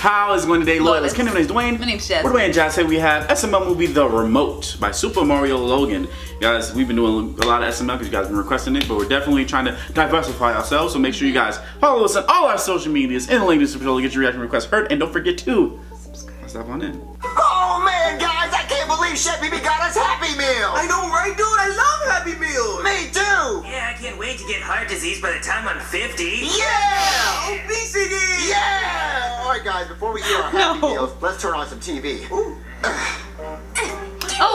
How is going today, Loyal? It's Kenny. My name's Dwayne. My name's Jazz. We're Dwayne and Jazz. Here we have SML movie The Remote by Super Mario Logan. Guys, we've been doing a lot of SML because you guys have been requesting it, but we're definitely trying to diversify ourselves. So make sure you guys follow us on all our social medias in the link in the description to get your reaction requests heard. And don't forget to subscribe. Stop on in. Oh man, guys, I can't believe Chef Pee Pee got us Happy Meal. I know, right, dude? I love Happy Meal! Me too. Yeah, I can't wait to get heart disease by the time I'm 50. Yeah. Obesity. Yeah. All right, guys, before we eat our Happy No. Meals, let's turn on some TV. Oh,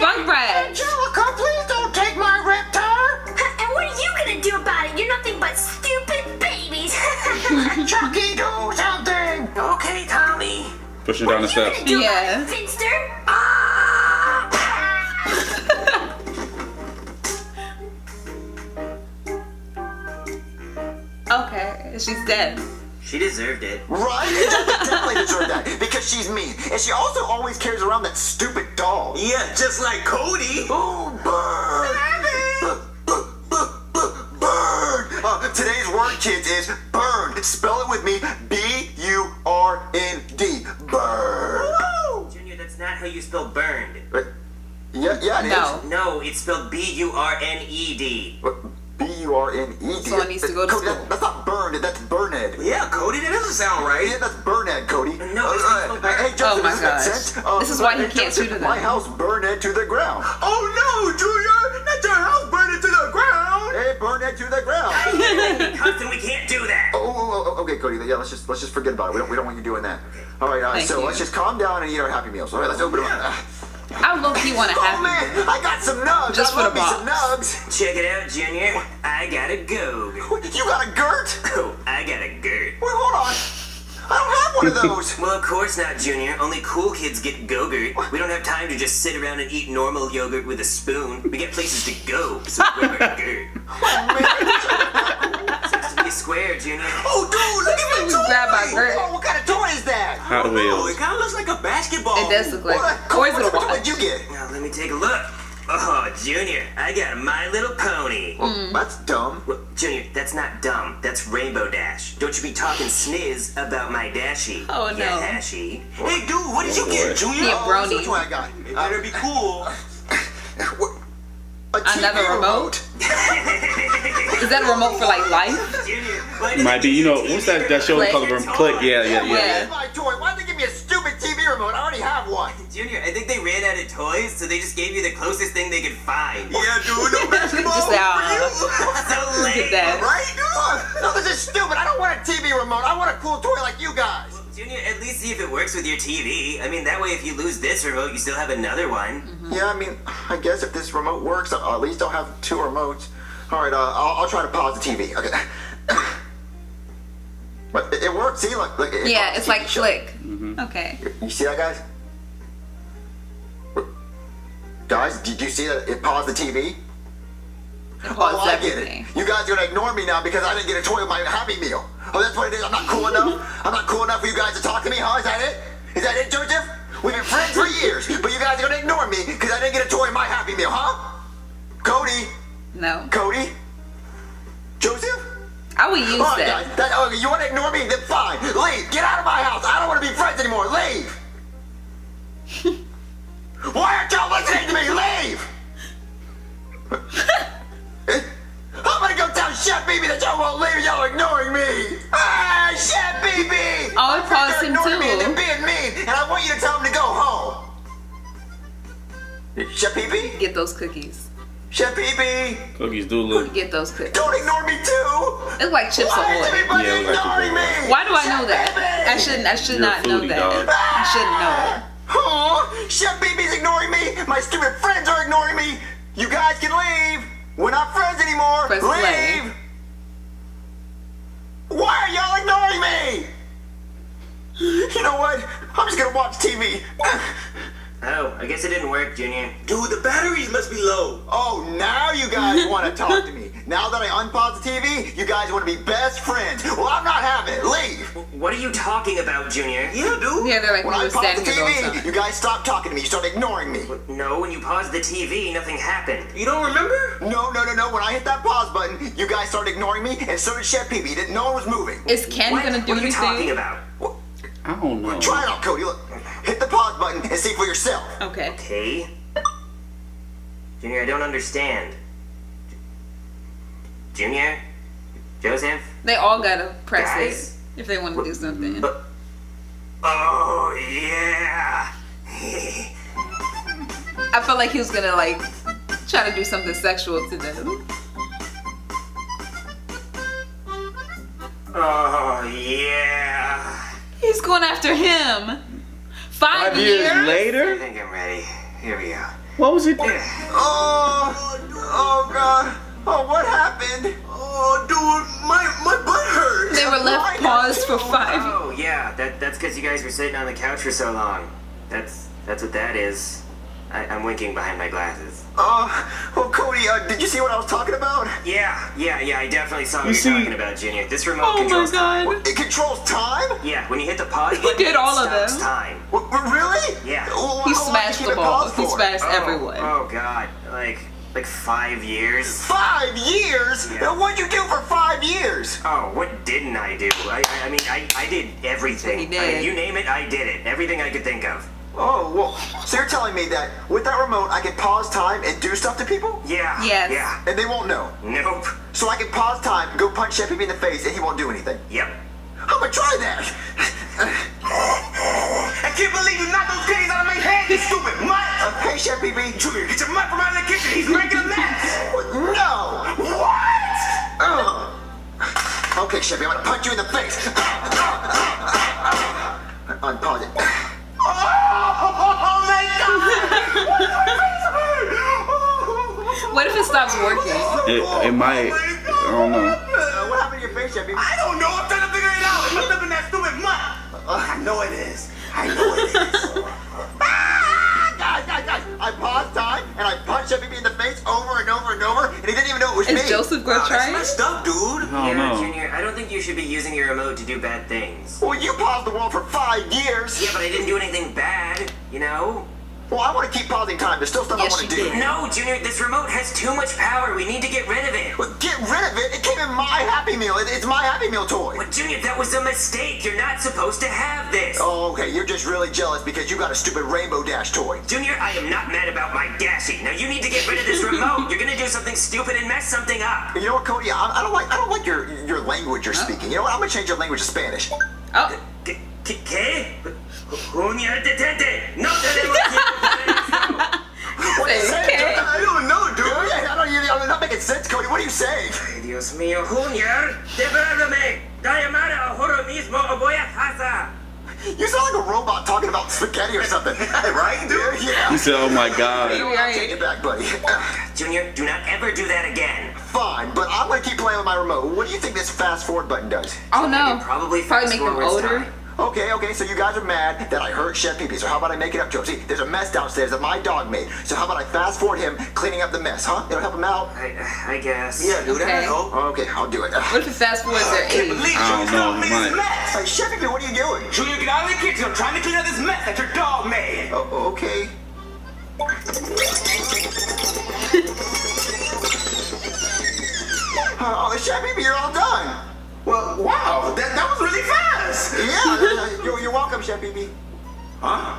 Rugrats. Angelica, please don't take my Reptar. And what are you gonna do about it? You're nothing but stupid babies. Chuckie, do something. Okay, Tommy. Pushing down the What are you steps. do Yeah. Finster? Okay, she's dead. She deserved it. Right? Angelica definitely deserved that because she's mean, and she also always carries around that stupid doll. Yeah, just like Cody. Ooh, bird. Bird. Uh, today's word, kids, is burn. Spell it with me. B-U-R-N-D. Bird. Junior, that's not how you spell burned. Uh, Yeah, yeah, it is. No. No, it's spelled B U R N E D. B-U-R-N-E-D. Someone needs to go to Cody, school. that- that's not burned, that's burned. Yeah, Cody, that doesn't sound right. Yeah, that's Burned, Cody. No, Uh, it's uh, not hey, hey, Joseph, Oh my does that make gosh. sense? Uh, This is why he can't Joseph, shoot it My house burned to the ground. Oh no, Junior! Not your house burning to the ground. Hey, burned to the ground. Constant, we can't do that. Oh, oh, oh, okay, Cody. Yeah, let's just let's just forget about it. We don't we don't want you doing that. All right, all right. Thank So you. let's just calm down and eat our Happy Meals. All right, let's open them up. I low key want to Oh have man, I got some nugs. Just I for love the me some nugs. Check it out, Junior. I got a go. You got a Gurt? Oh, I got a Gurt. Wait, hold on. I don't have one of those. Well, of course not, Junior. Only cool kids get Go-Gurt. We don't have time to just sit around and eat normal yogurt with a spoon. We get places to go, so grab our Gurt. Seems to be square, Junior. Oh, dude, look at my toy. grab our Gurt. Oh, what kind of toy is that? Hot Oh, Wheels. it kind of looks like a basketball. It does look like. What, Or is it a what toy watch? did you get? Now, let me take a look. Oh, Junior, I got a My Little Pony. Mm. That's dumb. Well, Junior, that's not dumb. That's Rainbow Dash. Don't you be talking sniz about my Dashie. Oh, no. Yeah, no. Dashy. Hey, dude, what did you boy. get, Junior? Yeah, Oh, brownie. Which one I got? It better be cool. What? A TV Another remote? Is that a remote for like life? Junior, Might be, you know, what's that, that show Click. called Rem- Click? Yeah, yeah, yeah. Yeah. Here's my toy. Why'd they give me a stupid TV remote? I already have one. Junior, I think they ran out of toys, so they just gave you the closest thing they could find. Yeah, dude, no basketball Just, for uh, you. So Look lame. at that. Right, dude? No, this is stupid. I don't want a TV remote. I want a cool toy like you guys. Junior, at least see if it works with your TV. I mean, that way if you lose this remote, you still have another one. Yeah, I mean, I guess if this remote works, I'll, at least I'll have two remotes. All right, uh, I'll, I'll try to pause the TV. Okay. But it, it worked. See, like, like it Yeah, it's the like TV show. flick. Okay. You see that, guys? Guys, did you see that it paused the TV? It Oh, paused I get it. You guys are gonna ignore me now because I didn't get a toy with my Happy Meal. Oh, that's what it is. I'm not cool enough. I'm not cool enough for you guys to talk to me, huh? Is that it? Is that it, Joseph? We've been friends for years, but you guys are gonna ignore me because I didn't get a toy in my Happy Meal, huh? Cody, No. Cody, Joseph. I would use right, that. guys. That, oh, you want to ignore me? Then fine. Leave. Get out of my house. I don't want to be friends anymore. Leave. Why aren't y'all listening to me? Leave. I'm gonna go tell Chef Pee Pee that y'all won't leave. Y'all ignoring me. Ah, Chef Pee Pee. Oh, it I think paused they're him ignoring Me and too. they're being mean, and I want you to tell them to go home. Chef Pee Pee. Get those cookies. Chef Pee Pee. Cookies do look. Get those cookies. Don't ignore me too. It's like Chips Why is Ahoy. everybody Yeah, like ignoring Chips me? Why do I know Chef that? BB. I shouldn't. I should You're a not know that. dog. I shouldn't know. Oh, Chef Pee Pee's ignoring me. My stupid friends are ignoring me. You guys can leave. We're not friends anymore. Press leave. play. Why are y'all ignoring me? You know what? I'm just gonna watch TV. Oh, I guess it didn't work, Junior. Dude, the batteries must be low. Oh, now you guys want to talk to me. Now that I unpause the TV, you guys want to be best friends. Well, I'm not having it. Leave. What are you talking about, Junior? Yeah, dude. Yeah, they're like When we I pause the standing here the whole TV, you guys stop talking to me. You start ignoring me. No, when you paused the TV, nothing happened. You don't remember? No, no, no, no. When I hit that pause button, you guys started ignoring me, and so did Chef Pee Pee. Didn't no one was moving. Is Ken What? gonna do what are you talking anything? about? I I don't know. Try it out, Cody. Look, hit the pause button and see for yourself. Okay. Okay? Junior, I don't understand. Junior? Joseph? They all gotta press Guys? it if they want to do something. But- Oh, yeah! I felt like he was gonna like try to do something sexual to them. Oh, yeah! He's going after him. Five, Five years I later? think I'm ready. Here we go. What was it? Oh, oh God. Oh, what happened? Oh, dude, my my butt hurts. They were left paused for five. Oh, yeah, that, that's because you guys were sitting on the couch for so long. That's that's what that is. I, I'm winking behind my glasses. Oh, well, Cody, uh, did you see what I was talking about? Yeah, yeah, yeah, I definitely saw what You you're talking about, Junior. This remote Oh my controls time. god. It controls time? Yeah, when you hit the pause button, did it all of stops them. time. W- w- really? Yeah. Well, He smashed the you ball. He smashed Oh, everyone. Oh god, like like five years. Five years? Yeah. Now, What'd you do for five years? Oh, what didn't I do? I, I, I mean, I, I did everything. He did. I- you name it, I did it. Everything I could think of. Oh, well, so you're telling me that with that remote, I can pause time and do stuff to people? Yeah. Yes. Yeah. And they won't know. Nope. So I can pause time, go punch Chef Pee in the face, and he won't do anything. Yep. I'm gonna try that. I can't believe you knocked those cookies out of my head, you stupid mutt. Uh, hey, Chef Pee Pee. Junior, get your mutt from out of the kitchen. He's making a mess. No! What? Ugh. Okay, Chef, I'm gonna punch you in the face. Unpause it. Oh my god! What if it stops working? It, it might. I don't know. Uh, what happened to your face, Chef Pee Pee? I don't know. I'm trying to figure it out. It must have been that stupid mutt. I know it is. I know it is. Ah, guys, guys, guys! I paused time and I punched Chef Pee Pee in the face over and over and over, and he didn't even know it was Is me. Joseph gonna Wow, try that's it? messed up, dude. I don't yeah, know. Junior, I don't think you should be using your remote to do bad things. Well, you paused the world for five years. Yeah, but I didn't do anything bad, you know? Well, I want to keep pausing time. There's still stuff Yes, I want to you do. did. No, Junior, this remote has too much power. We need to get rid of it. Well, get rid of it. It came in my Happy Meal. It- It's my Happy Meal toy. But Junior, that was a mistake. You're not supposed to have this. Oh, okay. You're just really jealous because you got a stupid Rainbow Dash toy. Junior, I am not mad about my Dashy. Now you need to get rid of this remote. You're gonna do something stupid and mess something up. You know what, Cody? I, I don't like I don't like your your language you're speaking. You know what? I'm gonna change your language to Spanish. Oh, ¿Qué? ¿Qué? ¿Qué? Junior, detente. No tenemos tiempo para esto. What are you saying? I don't know, dude. I don't. You, I'm not making sense, Cody. What are you saying? Dios mío, Junior, devuélveme. Da llamada ahora mismo o voy a casa. You sound like a robot talking about spaghetti or something. right, dude? Yeah. He said, "Oh my God." know what? I'll take it back, buddy. Junior, do not ever do that again. Fine, but I'm gonna keep playing with my remote. What do you think this fast forward button does? oh no. Probably Probably make them forwards older. time. Okay, okay, so you guys are mad that I hurt Chef Pee Pee. So how about I make it up to him? See, there's a mess downstairs that my dog made. So how about I fast forward him cleaning up the mess, huh? It'll help him out. I, I guess. Yeah, dude, Okay. that'll help. Okay, I'll do it. What if it fast forwards their I can't believe I don't Junior's know, dog he made this mess. Hey, Chef Pee Pee, what are you doing? Junior, get out of the kitchen. I'm trying to clean up this mess that your dog made. Oh, oh okay. Oh, Chef Pee Pee, you're all done. Well, wow, that, that was really fast. Yeah, you're, you're welcome, Chef Pee Pee. Huh?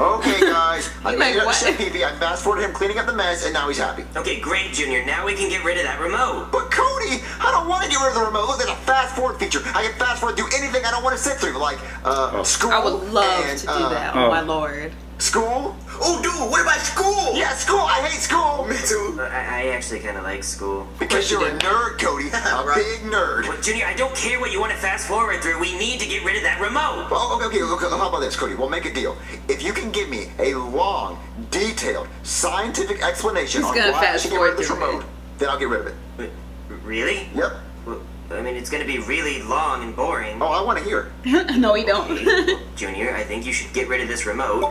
Okay, guys. I made it up what? Chef Pee Pee. I fast forwarded him cleaning up the mess, and now he's happy. Okay, great, Junior. Now we can get rid of that remote. But Cody, I don't want to get rid of the remote. Look, there's a fast forward feature. I can fast forward do anything I don't want to sit through, like uh, school. I would love and, to do uh, that. Oh. Oh my lord. School? Oh, dude, what about school? Yeah, school. I hate school. Me too. I, I actually kind of like school. Because you you're a nerd, Cody. A Right. big nerd. Well, Junior, I don't care what you want to fast forward through. We need to get rid of that remote. Oh, okay, okay, okay. How about this, Cody? We'll make a deal. If you can give me a long, detailed, scientific explanation He's on gonna why I fast should get rid of this forward through remote, then I'll get rid of it. Wait, Really? Yep. Well, I mean, it's gonna be really long and boring. Oh, I want to hear it. no, we don't. Junior, I think you should get rid of this remote.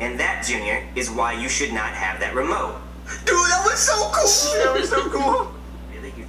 and that, Junior, is why you should not have that remote. Dude, that was so cool. That was so cool.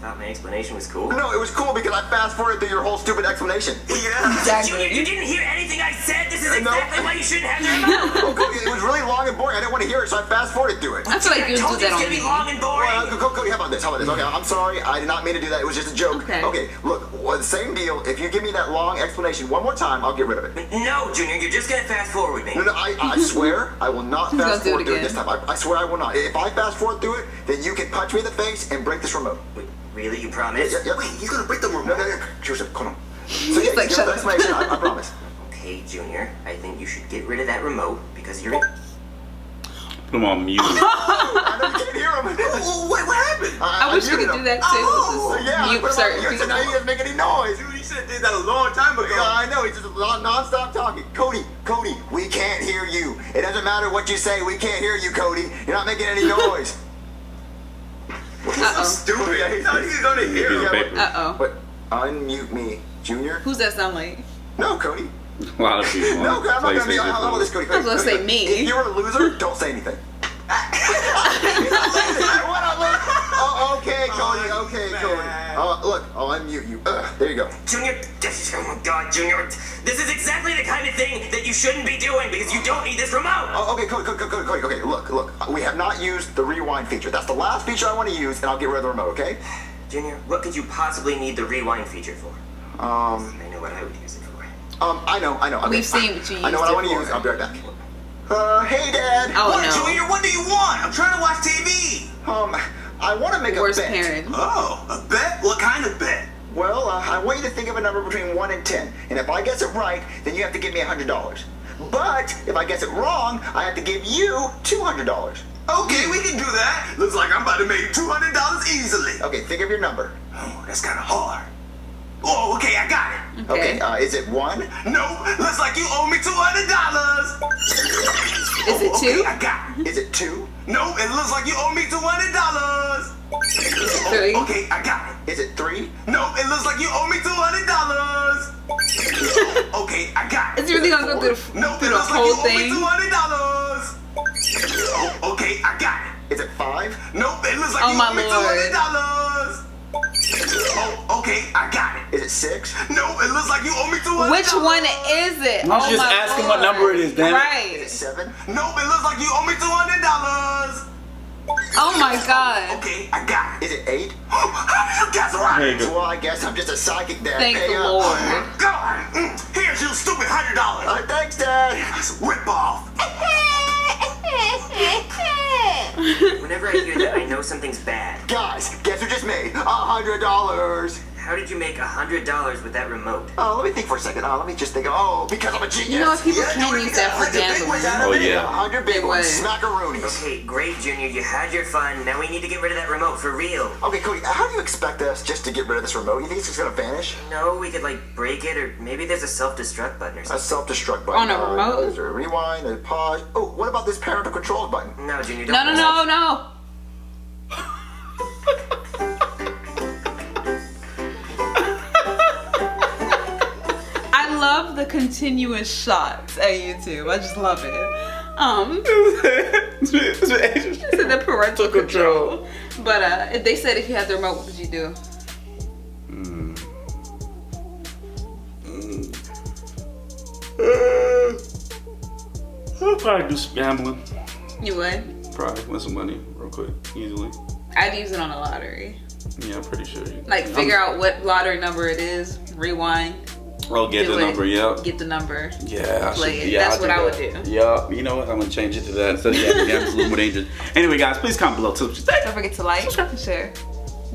Really? Thought my explanation was cool. No, it was cool because I fast forwarded through your whole stupid explanation. Yeah. Junior, you didn't hear anything I said. This is Uh, no. exactly why you shouldn't have your remote. Oh, it was really long and boring. I didn't want to hear it, so I fast forwarded through it. I feel like you I would told do you that it's gonna be long and boring. Well, uh, Co- Cody, how about this? How about this? Okay, I'm sorry. I did not mean to do that. It was just a joke. Okay. look, well, the same deal. If you give me that long explanation one more time, I'll get rid of it. No, Junior, you're just gonna fast forward me. No, no, I, I swear I will not fast gonna do it forward through it this time. I, I swear I will not. If I fast forward through it, then you can punch me in the face and break this remote. Wait, really? You promise? Yeah, yeah. Wait, you're gonna break the remote? No, no, no. Joseph, come on. So yeah, like, give shut the up. explanation. I, I promise. Okay, Junior, I think you should get rid of that remote because you're. Put him on mute. I know you can't hear him. Oh, oh, oh wait, what happened? I wish we could do that too. Oh, Just Yeah, mute put certain mute, so people. now he doesn't make any noise. Dude, you should have did that a long time ago. Yeah, I know. He's just non-stop talking. Cody, Cody, we can't hear you. It doesn't matter what you say. We can't hear you, Cody. You're not making any noise. He's so Uh-oh. stupid. He's not even gonna hear Piece him. of paper. Uh-oh. But unmute me, Junior. Who's that sound like? No, Cody. A lot of people. No, I'm not gonna be. PlayStation How about this, Cody? I was gonna say me. If you're a loser, don't say anything. I'll unmute you. Ugh, there you go. Junior, this is, oh my god, Junior. This is exactly the kind of thing that you shouldn't be doing because you don't need this remote. Oh, okay, Cody, Cody, Cody, Cody, okay, look, look. We have not used the rewind feature. That's the last feature I want to use, and I'll get rid of the remote, okay? Junior, what could you possibly need the rewind feature for? Um, I know what I would use it for. um, I know, I know. Okay, We've seen what you I know used what I it want to for. use. I'll be right back. Uh, hey, Dad. Oh What, no. Junior? What do you want? I'm trying to watch TV. Um, I want to make Worst a bet. parent. Oh, a bet? What kind of bet? Well, uh, I want you to think of a number between 1 and 10. And if I guess it right, then you have to give me $100. But if I guess it wrong, I have to give you $200. Okay, we can do that. Looks like I'm about to make $200 easily. Okay, think of your number. Oh, that's kind of hard. Oh, okay, I got it. Okay, Okay. uh, is it 1? No, looks like you owe me $200. Is it Oh, okay, two? I got it. Is it 2? No, it looks like you owe me $200. Three. Okay, I got it. Is it 3? No, it looks like you owe me $200. Okay, I got it. it. Is he really gonna go through the, No, through it the looks like you owe me thing? $200. Oh, okay, I got it. Is it 5? Nope, it looks like Oh, you owe me $200. Oh, okay, I got it. Is it 6? No, it looks like you owe me $200. Which one is it? Why don't you Oh just my ask him what number it is, damn? Right. Is it 7? Nope, it looks like you owe me $200. Oh my god. Okay, I got it. Is it 8? How did you guess right? You. Well, I guess I'm just a psychic dad. Thank Hey, the uh, Lord. God, mm, here's your stupid hundred dollars. Uh, thanks, Dad. That's a rip off. Whenever I hear that, I know something's bad. Guys, guess who just made a $100? How did you make a hundred dollars with that remote? Oh, let me think for a second. Oh, let me just think. Oh, because I'm a genius. You know what? People Yeah, can dude, use that for 100 big ones out of Oh, it. yeah. 100 big ones. would. Smackaroonies. Okay, great, Junior. You had your fun. Now we need to get rid of that remote for real. Okay, Cody, how do you expect us just to get rid of this remote? You think it's just gonna vanish? No, we could like break it, or maybe there's a self-destruct button or something. A self-destruct button. On a Uh, remote? there's a rewind, a pause. Oh, what about this parental controls button? No, Junior. Don't No, no, no, no. Love the continuous shots at YouTube. I just love it. Um, it's the parental control. But uh, if they said if you had the remote, what would you do? I'll probably do some gambling. You would? Probably win some money real quick, easily. I'd use it on a lottery. Yeah, I'm pretty sure. You, Like figure out what lottery number it is, rewind, Oh, get the it, number. Yeah. get the number. Yeah, Play should, it. yeah, That's what I would that. do. Yeah, you know what? I'm gonna change it to that So yeah, gambling. Gambling's a little more dangerous. Anyway, guys, please comment below. Don't forget to like, subscribe, and share.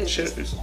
Cheers.